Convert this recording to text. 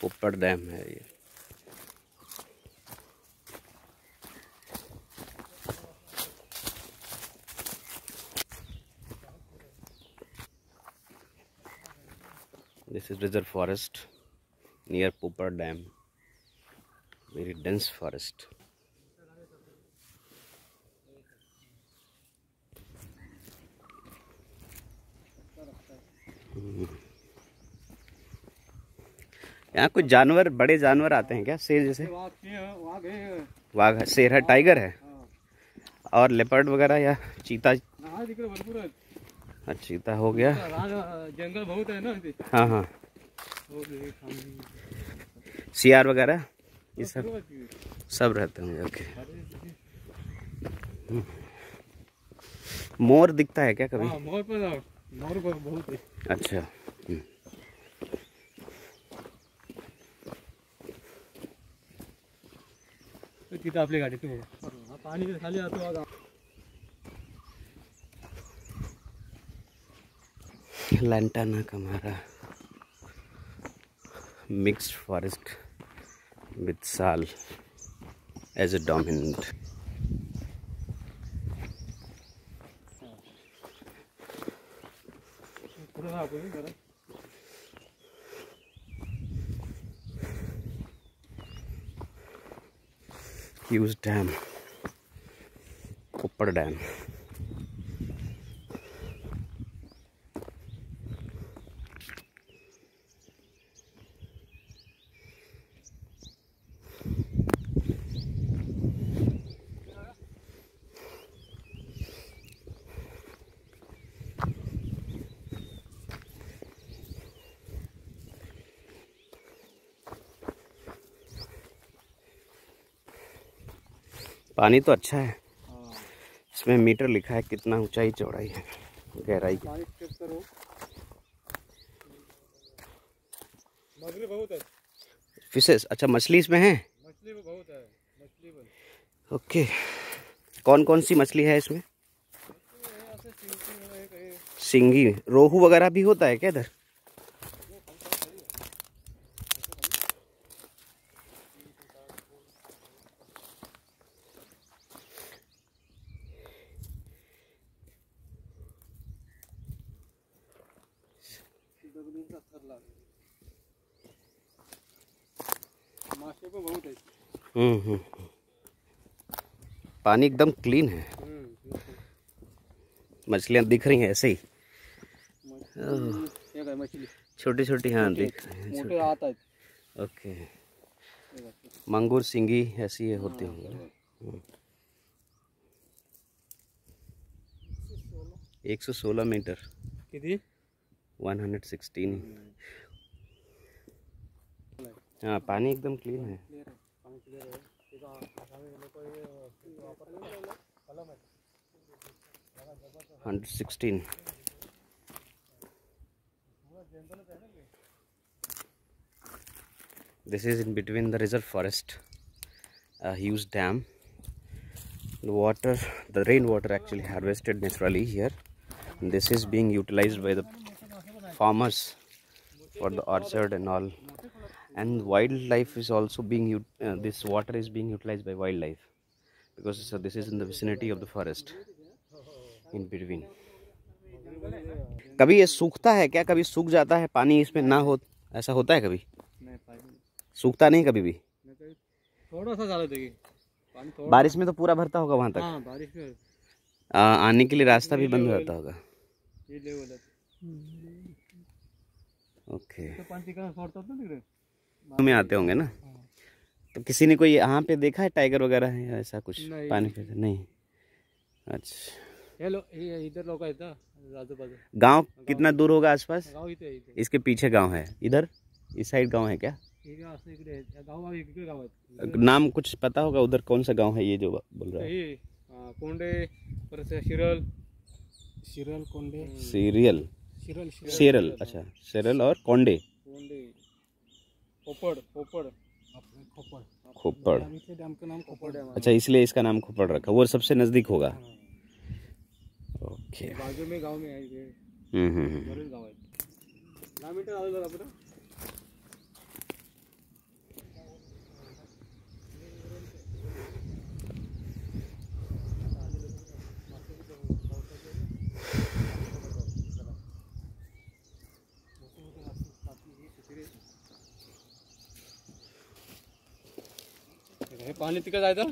पोपड़ dam है ये। This is reserve forest near Popad dam Very dense forest. यहाँ कुछ जानवर, बड़े जानवर आते हैं क्या? शेर जैसे? वाघ है, शेर है टाइगर है? और लेपर्ड वगैरह या चीता? अच्छा चीता हो गया। जंगल बहुत आहे ना हाँ हाँ हो। सियार वगैरह? ये सब सब रहते होंगे ओके। मोर दिखता है क्या कभी? हा, मोर आहे. मोर पण बहुत अच्छा। तिथं आपली गाडी तू पाणी खाली जातो लैंटाना का हमारा mixed forest with Sal as a dominant. Huge dam, copper Dam. पानी तो अच्छा है। इसमें मीटर लिखा है कितना ऊंचाई चौड़ाई है गहराई फिशेस अच्छा मछली इसमें है? मछली बहुत मछली ओके कौन कौन सी मछली है इसमें? हे। सिंगी रोहू वगैरह भी होता है क्या इधर? दगडूचा थर लागला मासे पण बहुत हम्म हम्म हम्म। पानी एकदम क्लीन है। हम्म. मछलियाँ दिख रही हैं ऐसे ही। हे छोटी छोटी हाँ दिख रही हैं। ओके। मंगूर सिंगी ऐसी ये होती होंगी। एक सौ सोलह मीटर। किती 116 हाँ पानी एकदम क्लीन है। This is in between the reserve forest huge dam the water the rain water actually harvested naturally here this is being utilise by the farmers for the orchard and all. And wildlife is also being, uh, this water is being utilized by wildlife because so this is in the vicinity of the forest in between. कभी ये सूखता है क्या कभी सूख जाता है पानी इसमें ना हो ऐसा होता है कभी सूखता नहीं कभी भी नाही काही थोडंसं झालं ते की पाणी थोडं बारिश में तो पूरा भरता होगा वहाँ तक हाँ बारिश में आ, आने के लिए रास्ता भी बंद हो जाता होगा हे लेवल आहे ओके। ते में आते होंगे ना? तो किसी ने कोई यहाँ पे देखा है टाइगर वगैरह है या ऐसा कुछ? नहीं। पानी पे नहीं। अच्छा। हे लो हे इधर आजूबाजू गाँव कितना दूर होगा आसपास? इथे इसके पीछे गाँव है। इधर? इस साइड गाँव है क्या? हे। नाम कुछ पता होगा उधर कौन सा गाँव है ये जो बोल रहा है? हे कोंडे। सीरियल। शिरल सेरल अच्छा सेरल और कोंडे कोंडे पोपड पोपड खोपड़ खोपड़ खोपड़ अच्छा इसलिए इसका नाम खोपड़ रखा। वो सबसे नज़दीक होगा। ओके बाजू में गाँव में है ये। हम्म हम्म पाणी तिकडे जायचं